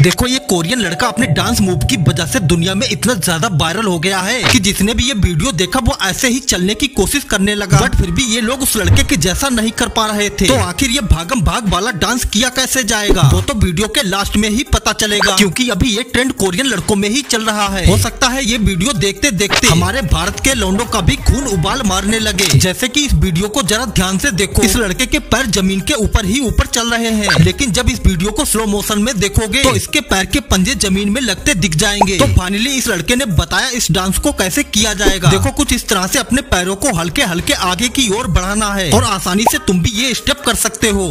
देखो, ये कोरियन लड़का अपने डांस मूव की वजह से दुनिया में इतना ज़्यादा वायरल हो गया है कि जिसने भी ये वीडियो देखा, वो ऐसे ही चलने की कोशिश करने लगा। बट फिर भी ये लोग उस लड़के के जैसा नहीं कर पा रहे थे। तो आखिर ये भागम भाग वाला डांस किया कैसे जाएगा? वो तो वीडियो के लास्ट में ही पता चलेगा, क्यूँकी अभी ये ट्रेंड कोरियन लड़कों में ही चल रहा है। हो सकता है ये वीडियो देखते देखते हमारे भारत के लौंडों का भी खून उबाल मारने लगे। जैसे की इस वीडियो को जरा ध्यान ऐसी देखो। इस लड़के के पैर ज़मीन के ऊपर ही ऊपर चल रहे हैं। लेकिन जब इस वीडियो को स्लो मोशन में देखोगे तो इसके पैर के पंजे ज़मीन में लगते दिख जाएँगे। तो फाइनली इस लड़के ने बताया इस डांस को कैसे किया जाएगा। देखो कुछ इस तरह से अपने पैरों को हल्के हल्के आगे की ओर बढ़ाना है। और आसानी से तुम भी ये स्टेप कर सकते हो।